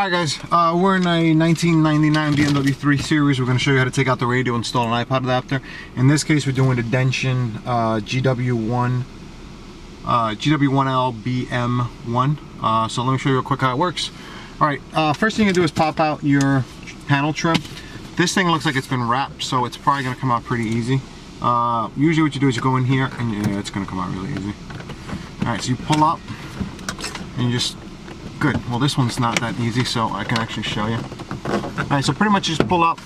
Alright guys, uh, we're in a 1999 BMW 3 Series. We're going to show you how to take out the radio install an iPod adapter. In this case, we're doing the Dension uh, GW1 uh, GW1L BM1. Uh, so let me show you real quick how it works. Alright, uh, first thing you do is pop out your panel trim. This thing looks like it's been wrapped, so it's probably going to come out pretty easy. Uh, usually what you do is you go in here, and yeah, it's going to come out really easy. Alright, so you pull up, and you just Good. Well, this one's not that easy, so I can actually show you. All right, so pretty much just pull up,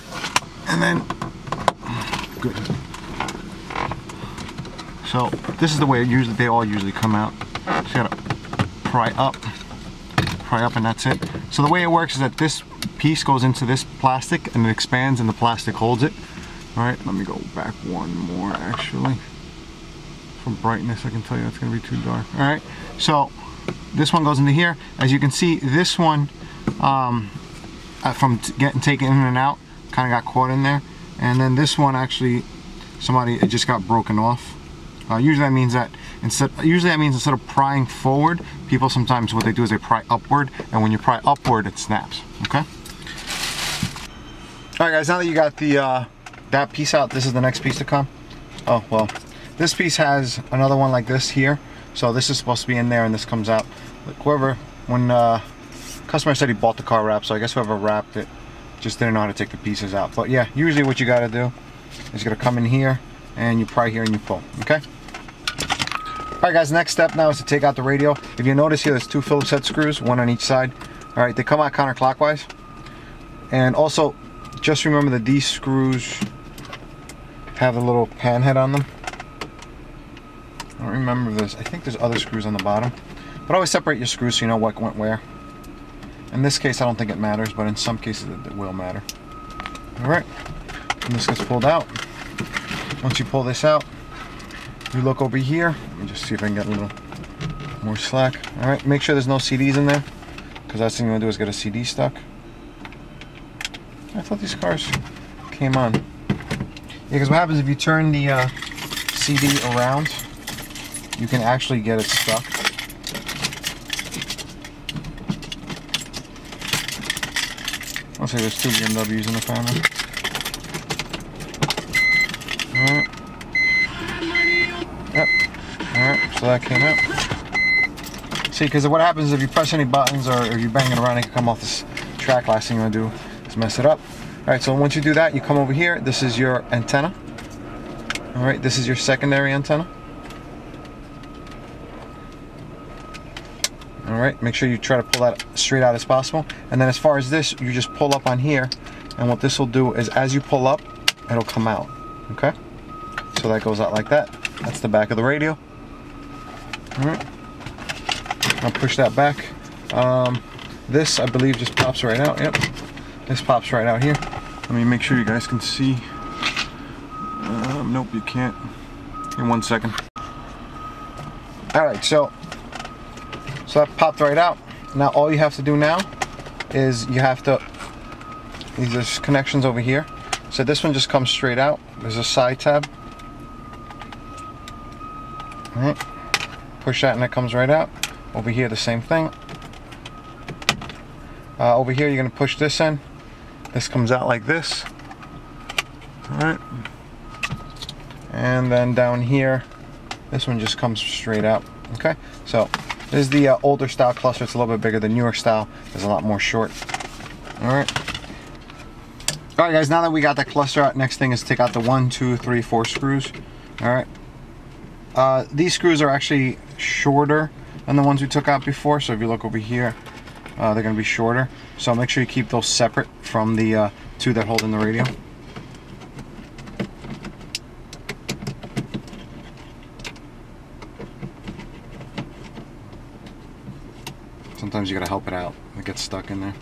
and then, good. So this is the way usually they all usually come out. Just gotta pry up, pry up, and that's it. So the way it works is that this piece goes into this plastic, and it expands, and the plastic holds it. All right, let me go back one more actually. From brightness, I can tell you it's gonna be too dark. All right, so this one goes into here. As you can see, this one um, uh, from getting taken in and out kind of got caught in there. And then this one actually, somebody, it just got broken off. Uh, usually that means that instead, usually that means instead of prying forward, people sometimes what they do is they pry upward, and when you pry upward, it snaps. Okay. All right, guys. Now that you got the uh, that piece out, this is the next piece to come. Oh well, this piece has another one like this here. So this is supposed to be in there, and this comes out Like whoever, when uh, customer said he bought the car wrap, so I guess whoever wrapped it just didn't know how to take the pieces out. But yeah, usually what you gotta do is you gotta come in here and you pry here and you pull, okay? All right guys, next step now is to take out the radio. If you notice here, there's two Phillips head screws, one on each side. All right, they come out counterclockwise. And also, just remember that these screws have a little pan head on them. I don't remember this. I think there's other screws on the bottom. But always separate your screws so you know what went where. In this case, I don't think it matters, but in some cases it, it will matter. Alright, and this gets pulled out. Once you pull this out, you look over here. Let me just see if I can get a little more slack. Alright, make sure there's no CDs in there, because last thing you want to do is get a CD stuck. I thought these cars came on. Yeah, because what happens if you turn the uh, CD around, you can actually get it stuck. I'll say there's two BMWs in the family. Alright. Yep. Alright, so that came out. See, because what happens if you press any buttons or if you bang it around, it can come off this track. Last thing you want to do is mess it up. Alright, so once you do that, you come over here. This is your antenna. Alright, this is your secondary antenna. All right? Make sure you try to pull that straight out as possible. And then as far as this you just pull up on here and what this will do is as you pull up it'll come out okay? So that goes out like that. That's the back of the radio. All right. I'll push that back. Um, this I believe just pops right out. Yep. This pops right out here. Let me make sure you guys can see. Um, nope you can't. In one second. All right so so that popped right out. Now all you have to do now is you have to, these connections over here. So this one just comes straight out. There's a side tab. All right. Push that and it comes right out. Over here the same thing. Uh, over here you're going to push this in. This comes out like this. Alright. And then down here, this one just comes straight out. Okay, so this is the uh, older style cluster. It's a little bit bigger. The newer style is a lot more short. All right. All right, guys, now that we got that cluster out, next thing is take out the one, two, three, four screws. All right. Uh, these screws are actually shorter than the ones we took out before. So if you look over here, uh, they're going to be shorter. So make sure you keep those separate from the uh, two that hold in the radio. Sometimes you gotta help it out. It gets stuck in there.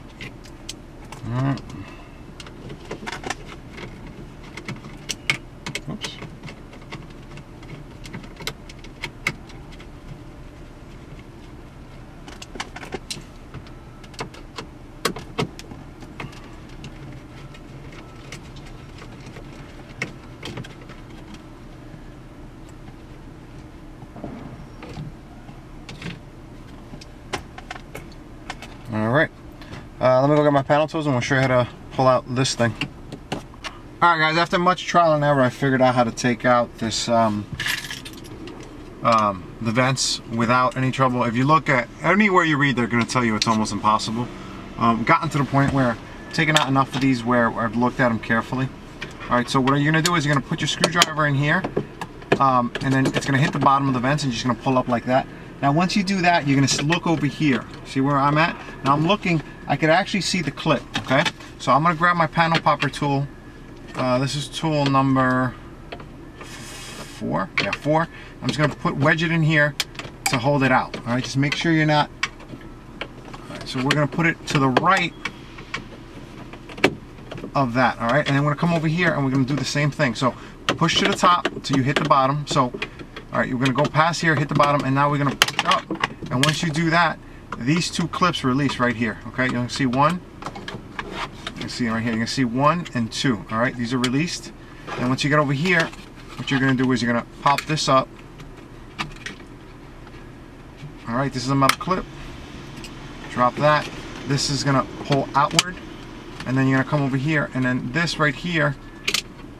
Alright. Panel tools and we'll show you how to pull out this thing. Alright guys, after much trial and error, I figured out how to take out this, um, um, the vents without any trouble. If you look at anywhere you read, they're going to tell you it's almost impossible. Um, gotten to the point where taken out enough of these where I've looked at them carefully. Alright, so what you're going to do is you're going to put your screwdriver in here, um, and then it's going to hit the bottom of the vents and you're just going to pull up like that. Now once you do that, you're to look over here. See where I'm at? Now I'm looking, I could actually see the clip, okay? So I'm to grab my panel popper tool. Uh, this is tool number four. Yeah, four. I'm just to put wedge it in here to hold it out. All right, just make sure you're not. All right, so we're to put it to the right of that. All right, and then we're to come over here and we're to do the same thing. So push to the top until you hit the bottom. So, all right, you're to go past here, hit the bottom, and now we're going up. And once you do that, these two clips release right here. Okay, you can see one. You can see right here. You can see one and two. All right, these are released. And once you get over here, what you're to do is you're to pop this up. All right, this is a metal clip. Drop that. This is to pull outward. And then you're to come over here. And then this right here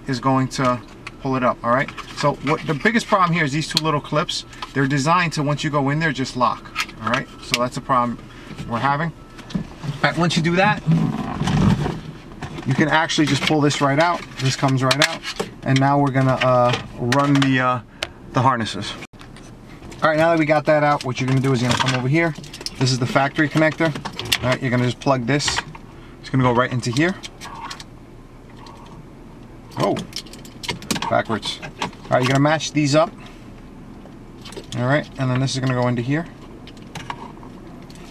is going to pull it up. All right. So what the biggest problem here is these two little clips. They're designed to once you go in there, just lock. All right. So that's a problem we're having. Right. Once you do that, you can actually just pull this right out. This comes right out. And now we're to uh, run the, uh, the harnesses. All right, now that we got that out, what you're gonna do is you're gonna come over here. This is the factory connector. All right, you're gonna just plug this. It's gonna go right into here. Oh, backwards. All right, you're gonna match these up. All right, and then this is gonna go into here.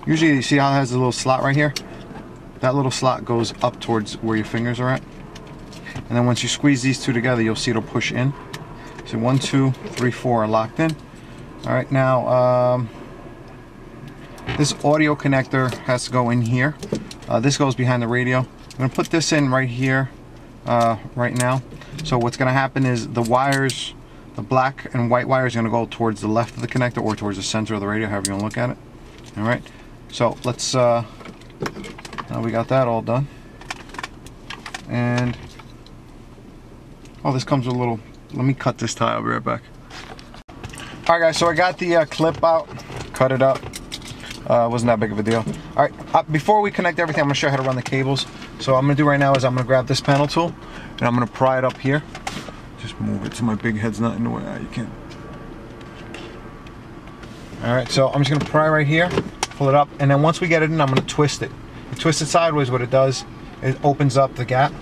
Usually, you see how it has a little slot right here? That little slot goes up towards where your fingers are at. And then once you squeeze these two together, you'll see it'll push in. So one, two, three, four are locked in. All right, now um, this audio connector has to go in here. Uh, this goes behind the radio. I'm gonna put this in right here, uh, right now. So what's gonna happen is the wires, the black and white wires, are gonna go towards the left of the connector or towards the center of the radio, however you wanna look at it. All right, so let's, uh, now we got that all done. And, oh, this comes with a little, let me cut this tie, I'll be right back. All right, guys, so I got the uh, clip out, cut it up. Uh, wasn't that big of a deal. All right, uh, before we connect everything, I'm gonna show you how to run the cables. So I'm gonna do right now is I'm gonna grab this panel tool and I'm gonna pry it up here. Just move it so my big head's not in the way. Ah, you can't. All right, so I'm just gonna pry right here, pull it up, and then once we get it in, I'm gonna twist it. You twist it sideways, what it does, it opens up the gap.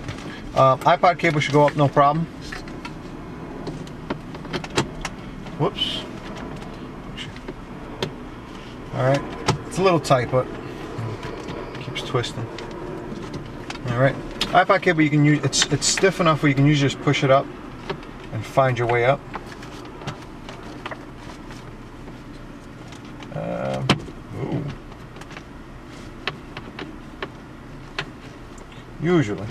Uh, iPod cable should go up no problem. Whoops. All right, it's a little tight, but keeps twisting. All right, iPod cable you can use. It's it's stiff enough where you can usually just push it up and find your way up. Um. Usually,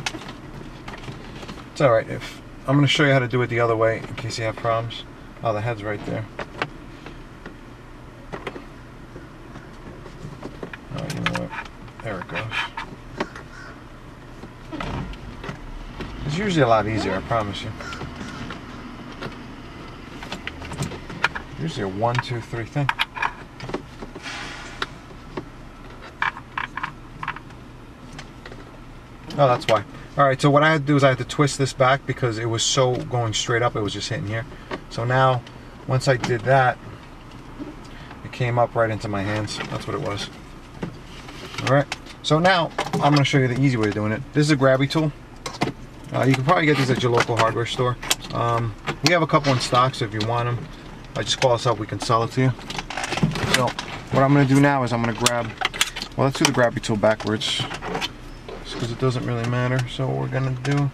it's all right. If I'm going to show you how to do it the other way in case you have problems. Oh, the head's right there. Oh, you know what? There it goes. It's usually a lot easier, I promise you. Usually a one, two, three thing. Oh, that's why. All right, so what I had to do is I had to twist this back because it was so going straight up, it was just hitting here. So now, once I did that, it came up right into my hands. That's what it was. All right, so now I'm gonna show you the easy way of doing it. This is a grabby tool. Uh, you can probably get these at your local hardware store. Um, we have a couple in stock, so if you want them, I just call us up, we can sell it to you. So what I'm gonna do now is I'm gonna grab, well let's do the grabby tool backwards because it doesn't really matter. So what we're gonna do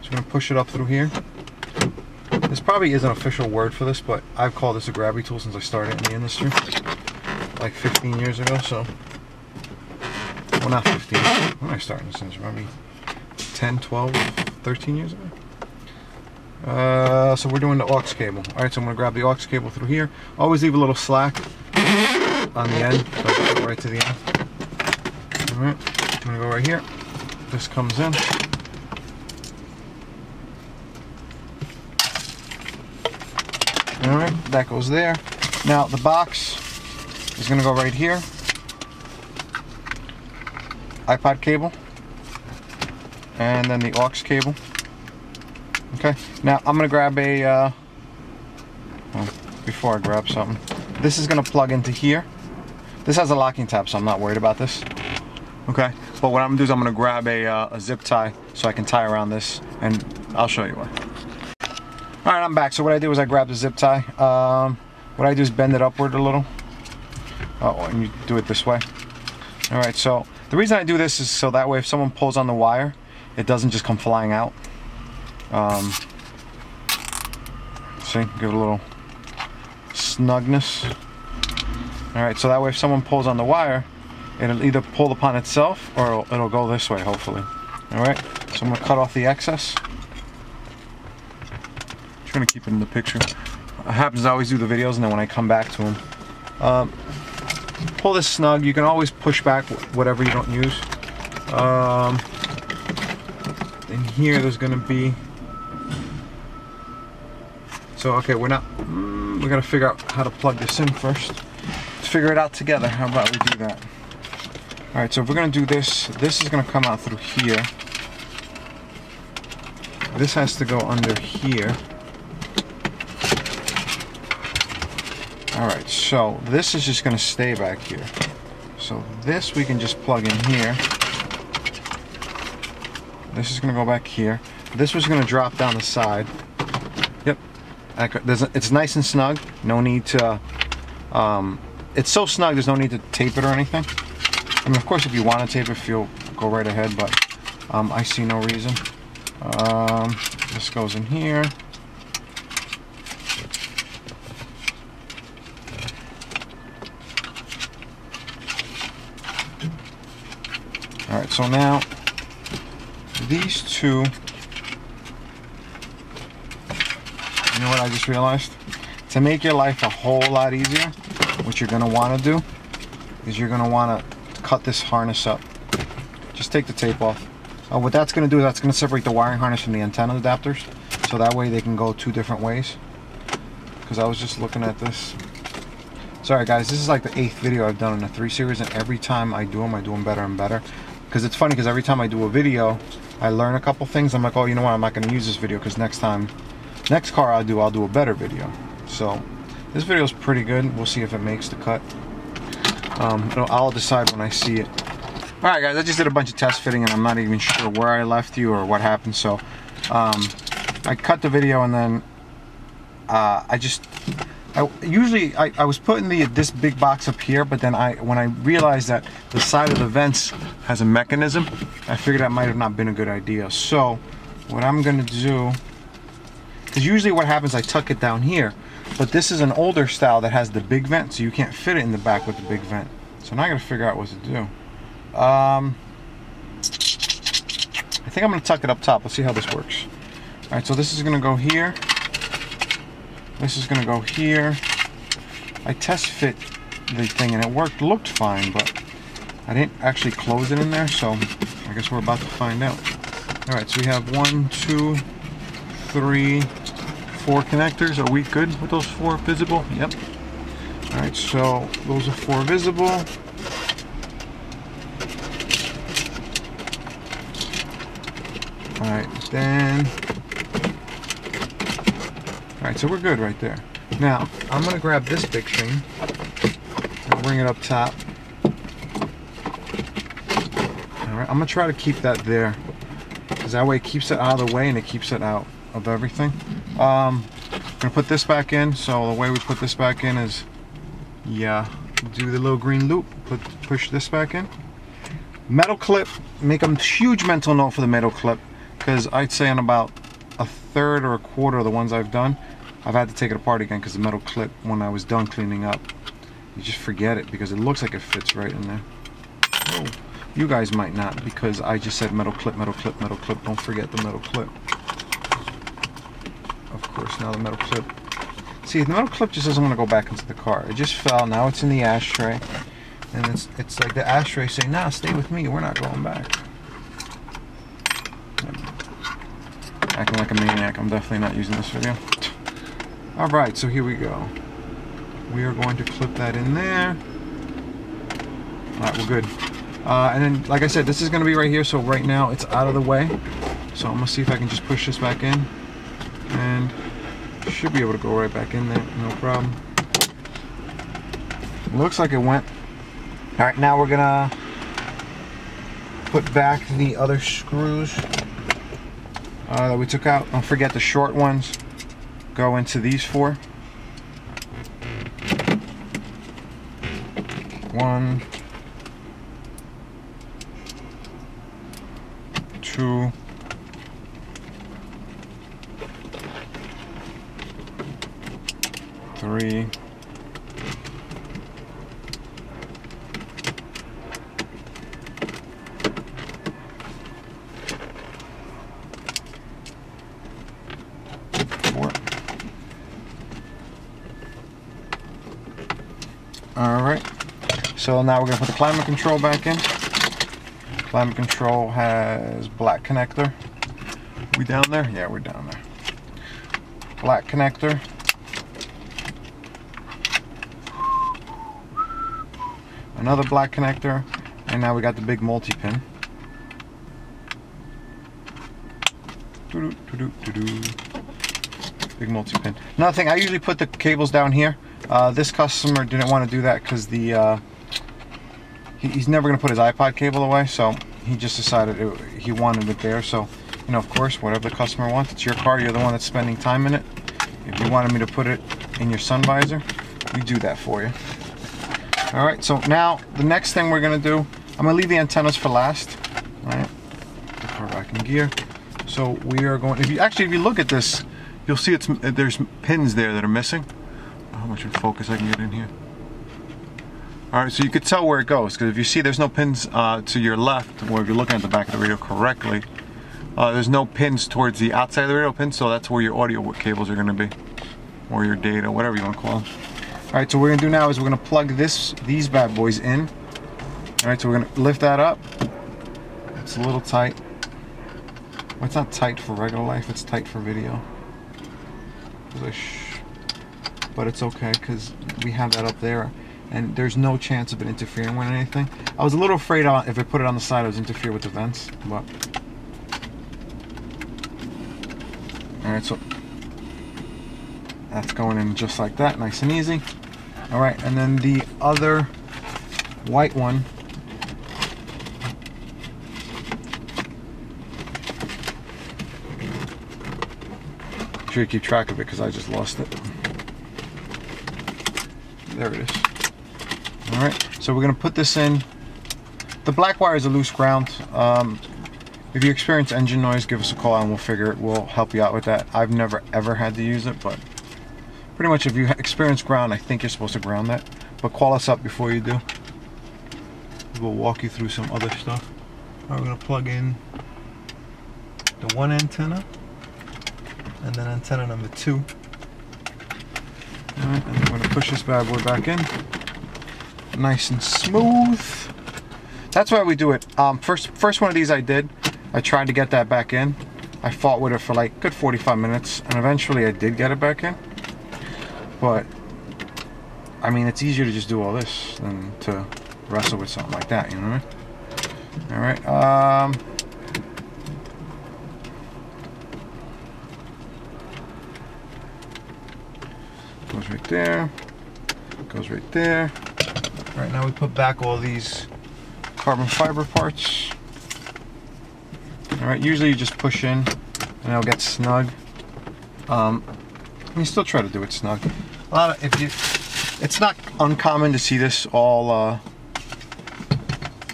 is we're gonna push it up through here. This probably is an official word for this, but I've called this a grabby tool since I started in the industry, like 15 years ago. So, well, not 15. When I started this maybe 10, 12, 13 years ago. Uh, so we're doing the aux cable. All right, so I'm gonna grab the aux cable through here. Always leave a little slack on the end, so right to the end. All right. I'm gonna go right here. This comes in. All right, that goes there. Now the box is gonna go right here. iPod cable. And then the aux cable. Okay, now I'm gonna grab a, uh, well, before I grab something. This is gonna plug into here. This has a locking tab, so I'm not worried about this. Okay, but what I'm gonna do is I'm gonna grab a, uh, a zip tie so I can tie around this, and I'll show you why. All right, I'm back. So what I did was I grabbed a zip tie. Um, what I do is bend it upward a little. Oh, and you do it this way. All right, so the reason I do this is so that way if someone pulls on the wire, it doesn't just come flying out. Um, see, give it a little snugness. All right, so that way if someone pulls on the wire, it'll either pull upon itself or it'll, it'll go this way, hopefully. All right, so I'm gonna cut off the excess. Trying to keep it in the picture. What happens, I always do the videos and then when I come back to them, um, pull this snug. You can always push back whatever you don't use. Um, in here, there's gonna be. So okay, we're not. Mm, we gotta figure out how to plug this in first. Let's figure it out together. How about we do that? All right. So if we're gonna do this, this is gonna come out through here. This has to go under here. All right, so this is just gonna stay back here. So this we can just plug in here. This is gonna go back here. This was gonna drop down the side. Yep, it's nice and snug. No need to, um, it's so snug there's no need to tape it or anything. I mean, of course, if you want to tape it, feel go right ahead, but um, I see no reason. Um, this goes in here. All right, so now these two, you know what I just realized? To make your life a whole lot easier, what you're gonna wanna do is you're gonna wanna cut this harness up. Just take the tape off. Uh, what that's gonna do is that's gonna separate the wiring harness from the antenna adapters. So that way they can go two different ways. Because I was just looking at this. Sorry guys, this is like the eighth video I've done in the 3 Series and every time I do them, I do them better and better because it's funny because every time I do a video I learn a couple things. I'm like oh you know what? I'm not going to use this video because next time next car I'll do I'll do a better video. So this video is pretty good. We'll see if it makes the cut. Um, I'll decide when I see it. Alright guys I just did a bunch of test fitting and I'm not even sure where I left you or what happened. So um, I cut the video and then uh, I just I, usually I, I, was putting the this big box up here, but then I when I realized that the side of the vents has a mechanism, I figured that might have not been a good idea. So what I'm gonna do, is usually what happens, I tuck it down here, but this is an older style that has the big vent, so you can't fit it in the back with the big vent. So now I gotta figure out what to do. Um, I think I'm gonna tuck it up top. Let's see how this works. All right, so this is gonna go here. This is gonna go here. I test fit the thing and it worked, looked fine, but I didn't actually close it in there, so I guess we're about to find out. All right, so we have one, two, three, four connectors. Are we good with those four visible? Yep. All right, so those are four visible. All right, then Alright, so we're good right there. Now, I'm going to grab this big thing and bring it up top. Alright, I'm going to try to keep that there. Because that way it keeps it out of the way and it keeps it out of everything. Um, I'm going to put this back in. So the way we put this back in is, yeah, do the little green loop, put push this back in. Metal clip, make a huge mental note for the metal clip. Because I'd say in about a third or a quarter of the ones I've done, I've had to take it apart again because the metal clip, when I was done cleaning up, you just forget it because it looks like it fits right in there. Oh, you guys might not because I just said metal clip, metal clip, metal clip. Don't forget the metal clip. Of course, now the metal clip. See, the metal clip just doesn't want to go back into the car. It just fell. Now it's in the ashtray. And it's it's like the ashtray saying, nah, stay with me, we're not going back. Acting like a maniac, I'm definitely not using this video. Alright, so here we go. We are going to clip that in there. Alright, we're good. Uh, and then, like I said, this is going to be right here, so right now it's out of the way. So I'm going to see if I can just push this back in. And should be able to go right back in there, no problem. Looks like it went. Alright, now we're going to put back the other screws uh, that we took out. Don't forget the short ones go into these four. One, two, three, four. All right. So now we're gonna put the climate control back in. Climate control has black connector. We down there? Yeah, we're down there. Black connector. Another black connector. And now we got the big multi-pin. Big multi-pin. Another thing, I usually put the cables down here. Uh, this customer didn't want to do that because the uh, he's never going to put his iPod cable away, so he just decided it, he wanted it there. So, you know, of course, whatever the customer wants, it's your car. You're the one that's spending time in it. If you wanted me to put it in your sun visor, we do that for you. All right. So now the next thing we're going to do, I'm going to leave the antennas for last. All right. The car back in gear. So we are going. If you actually, if you look at this, you'll see it's there's pins there that are missing. How much focus I can get in here? All right, so you could tell where it goes because if you see there's no pins uh, to your left, or if you're looking at the back of the radio correctly, uh, there's no pins towards the outside of the radio pin, so that's where your audio cables are going to be, or your data, whatever you want to call them. All right, so what we're going to do now is we're going to plug this these bad boys in. All right, so we're going to lift that up. It's a little tight. Well, it's not tight for regular life, it's tight for video. But it's okay because we have that up there and there's no chance of it interfering with anything. I was a little afraid if I put it on the side it would interfere with the vents, but... Alright, so that's going in just like that, nice and easy. Alright, and then the other white one sure you keep track of it because I just lost it. There it is. All right, so we're gonna put this in. The black wire is a loose ground. Um, if you experience engine noise, give us a call and we'll figure it. We'll help you out with that. I've never ever had to use it, but pretty much if you experience ground, I think you're supposed to ground that. But call us up before you do. We'll walk you through some other stuff. Right, we're gonna plug in the one antenna and then antenna number two. Alright, and I'm going to push this bad boy back in. Nice and smooth. That's why we do it. Um, first, first one of these I did. I tried to get that back in. I fought with it for like good 45 minutes, and eventually I did get it back in. But, I mean, it's easier to just do all this than to wrestle with something like that, you know what I mean? Alright, um... goes right there goes right there right now we put back all these carbon fiber parts. All right usually you just push in and it'll get snug. Um, you still try to do it snug. A lot of if you it's not uncommon to see this all uh,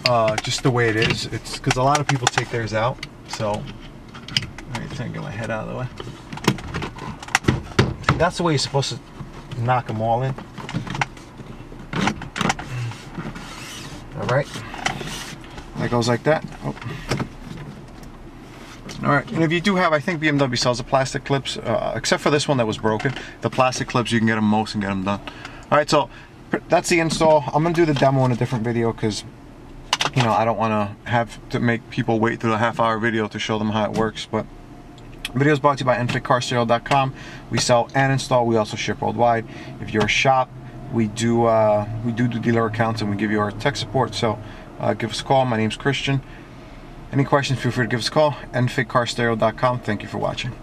uh, just the way it is. It's because a lot of people take theirs out so. All right trying to get my head out of the way. That's the way you're supposed to knock them all in. All right. That goes like that. Oh. All right, and if you do have, I think BMW sells the plastic clips, uh, except for this one that was broken. The plastic clips, you can get them most and get them done. All right, so that's the install. I'm gonna do the demo in a different video because you know I don't want to have to make people wait through a half hour video to show them how it works. But video is brought to you by EnfigCarStereo.com. We sell and install. We also ship worldwide. If you're a shop, we do uh, we do do dealer accounts and we give you our tech support. So uh, give us a call. My name's Christian. Any questions? Feel free to give us a call. EnfigCarStereo.com. Thank you for watching.